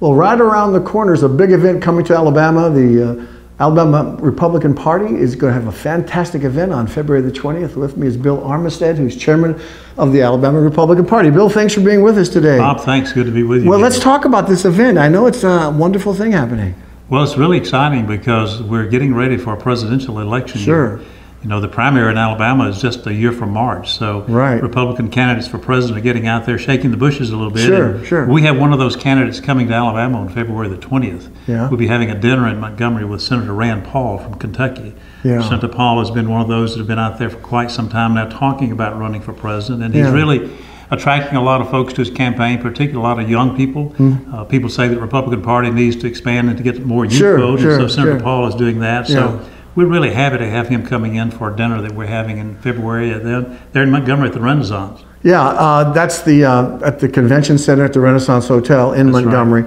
Well, right around the corner is a big event coming to Alabama. The uh, Alabama Republican Party is going to have a fantastic event on February the 20th. With me is Bill Armistead, who's chairman of the Alabama Republican Party. Bill, thanks for being with us today. Bob, thanks. Good to be with you. Well, let's talk about this event. I know it's a wonderful thing happening. Well, it's really exciting because we're getting ready for a presidential election. Sure. Year. You know, the primary in Alabama is just a year from March. So right. Republican candidates for president are getting out there shaking the bushes a little bit. Sure, sure. We have one of those candidates coming to Alabama on February the 20th. Yeah. We'll be having a dinner in Montgomery with Senator Rand Paul from Kentucky. Yeah. Senator Paul has been one of those that have been out there for quite some time now talking about running for president. And he's Yeah. really attracting a lot of folks to his campaign, particularly a lot of young people. Mm-hmm. Uh, people say that the Republican Party needs to expand and to get more youth Sure, vote, sure, and so Senator sure. Paul is doing that. Yeah. We're really happy to have him coming in for a dinner that we're having in February. at the- They're in Montgomery at the Renaissance. Yeah, uh, that's the uh, at the convention center at the Renaissance Hotel in That's right. Montgomery.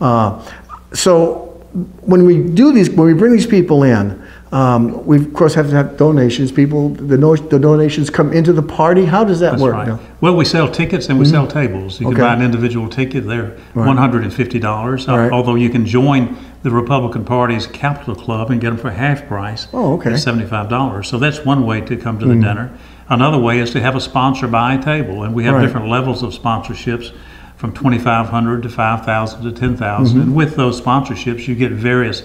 Uh, so when we do these, when we bring these people in, um, we of course have to have donations. People, the, no, the donations come into the party. How does that That's work? right. Well, we sell tickets and we sell tables. You Okay. can buy an individual ticket. They're one hundred and fifty dollars. Right. Although you can join the Republican Party's Capital Club and get them for half price. Oh, okay. Hmm. at Seventy-five dollars. So that's one way to come to the dinner. Another way is to have a sponsor buy a table, and we have Right. different levels of sponsorships. From twenty-five hundred to five thousand to ten thousand, Mm-hmm. and with those sponsorships, you get various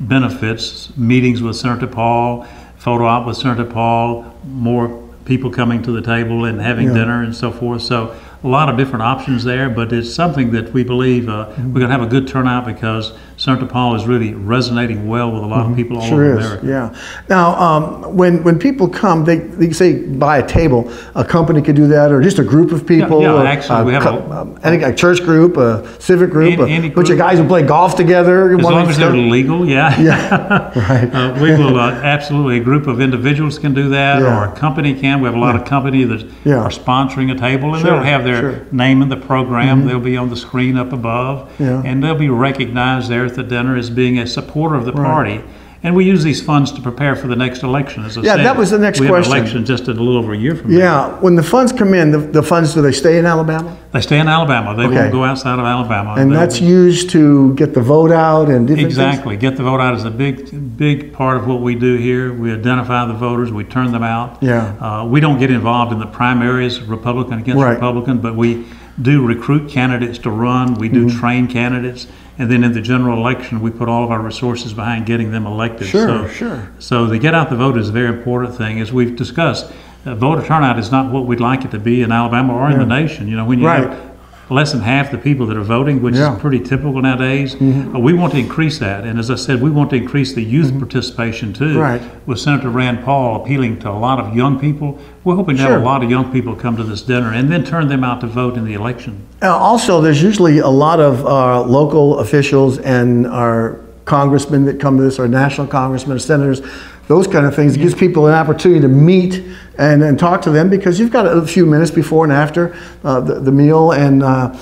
benefits: meetings with Senator Paul, photo op with Senator Paul, more people coming to the table and having Yeah. dinner and so forth. So a lot of different options there, but it's something that we believe uh, Mm-hmm. we're going to have a good turnout because Senator Paul is really resonating well with a lot of people all Mm-hmm. Sure over is. America. Yeah. Now, um, when when people come, they, they say buy a table. A company could do that, or just a group of people. yeah, or actually, we have co- a- um, a church group, a civic group, Any- a any bunch of guys who play golf together. As long as they're legal, yeah. Yeah. right. Uh, we will uh, absolutely. A group of individuals can do that, Yeah. or a company can. We have a lot of company that Yeah. are sponsoring a table, and Sure, they'll have their sure. Mm-hmm. name in the program. They'll be on the screen up above, Yeah. and they'll be recognized there at the dinner as being a supporter of the party. And we use these funds to prepare for the next election. As I Yeah, said, that was the next we question. have an election just a little over a year from now. Yeah. When the funds come in, the, the funds do they stay in Alabama? They stay in Alabama. They Okay. won't go outside of Alabama. And They'll that's be- used to get the vote out and different things? Exactly. Get the vote out is a big, big part of what we do here. We identify the voters, we turn them out. Yeah. Uh, we don't get involved in the primaries, Republican against Right. Republican, but we do recruit candidates to run. We do Mm-hmm. train candidates, and then in the general election, we put all of our resources behind getting them elected. Sure, so, sure. So the get out the vote is a very important thing, as we've discussed. Uh, voter turnout is not what we'd like it to be in Alabama or in the nation. You know, when you Right. have less than half the people that are voting, which Yeah. Mm-hmm. is pretty typical nowadays. Uh, we want to increase that, and as I said, we want to increase the youth participation too. Mm-hmm. Right. With Senator Rand Paul appealing to a lot of young people, we're hoping to Sure. have a lot of young people come to this dinner and then turn them out to vote in the election. Uh, also, there's usually a lot of uh, local officials and our congressmen that come to this, our national congressmen, or senators, those kind of things. It gives people an opportunity to meet and, and talk to them because you've got a few minutes before and after uh, the, the meal. And uh,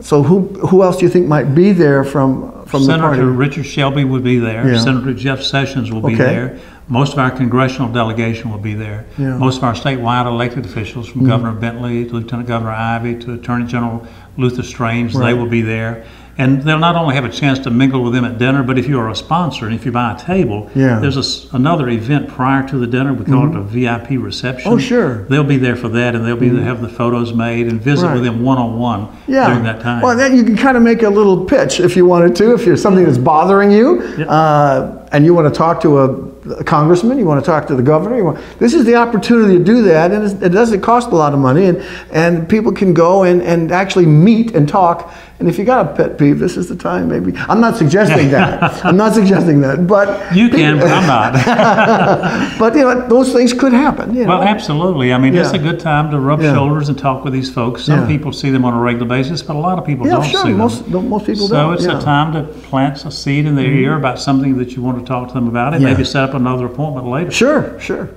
so, who who else do you think might be there from from the party? Senator Richard Shelby will be there. Yeah. Senator Jeff Sessions will be Okay. there. Most of our congressional delegation will be there. Yeah. Most of our statewide elected officials, from Governor Bentley to Lieutenant Governor Ivey to Attorney General Luther Strange, Right. they will be there. And they'll not only have a chance to mingle with them at dinner, but if you are a sponsor and if you buy a table, Yeah. Mm-hmm. there's a s another event prior to the dinner. We call it a VIP reception. Oh, sure. They'll be there for that, and they'll be have the photos made and visit Right. with them one on one yeah. during that time. Well, then you can kind of make a little pitch if you wanted to, if you're something that's bothering you, uh, and you want to talk to a, a congressman, you want to talk to the governor. You want, this is the opportunity to do that, and it doesn't cost a lot of money, and, and people can go and, and actually meet and talk. And if you got a pet peeve, this is the time. Maybe I'm not suggesting that. I'm not suggesting that, but you can, but I'm not. but you know those things could happen. You know? Well, absolutely. I mean, it's a good time to rub Yeah. shoulders and talk with these folks. Some Yeah. people see them on a regular basis, but a lot of people yeah, don't sure. see them. Most most people so don't. So it's yeah. Mm-hmm. a time to plant a seed in their ear about something that you want to talk to them about, it. Yeah. maybe set up another appointment later. Sure, sure.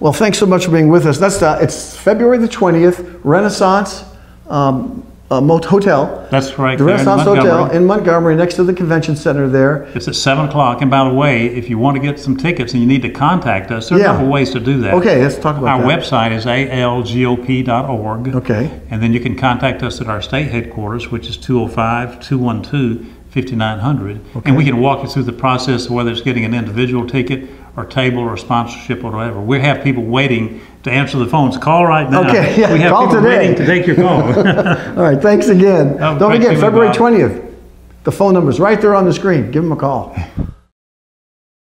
Well, thanks so much for being with us. That's the, it's February the 20th, Renaissance um, uh, Hotel. That's right. The there in Renaissance Hotel in Montgomery, next to the convention center there. It's at seven o'clock. And by the way, if you want to get some tickets and you need to contact us, there are Yeah. a couple ways to do that. Okay, let's talk about it. Our that. website is algop.org. Okay. And then you can contact us at our state headquarters, which is 205 212 5900. And we can walk you through the process, of whether it's getting an individual ticket or table or sponsorship or whatever. We have people waiting to answer the phones. Call right now. Okay, yeah, We have call people today. waiting to take your call. All right, thanks again. Oh, Don't forget, February 20th, the phone number's right there on the screen. Give them a call.